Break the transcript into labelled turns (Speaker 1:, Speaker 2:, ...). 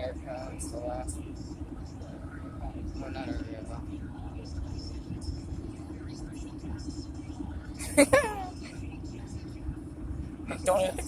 Speaker 1: That's the last one. Well, not earlier, though. Don't